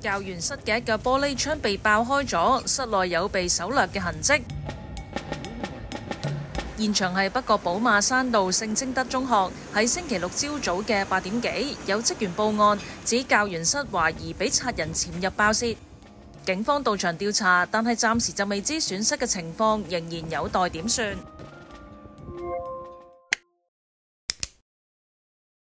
教员室嘅一个玻璃窗被爆开咗，室内有被搜掠嘅痕迹。现场系北角宝马山道圣贞德中学，喺星期六朝早嘅八点几，有职员报案指教员室怀疑俾贼人潜入爆窃。警方到场调查，但系暂时就未知损失嘅情况，仍然有待点算。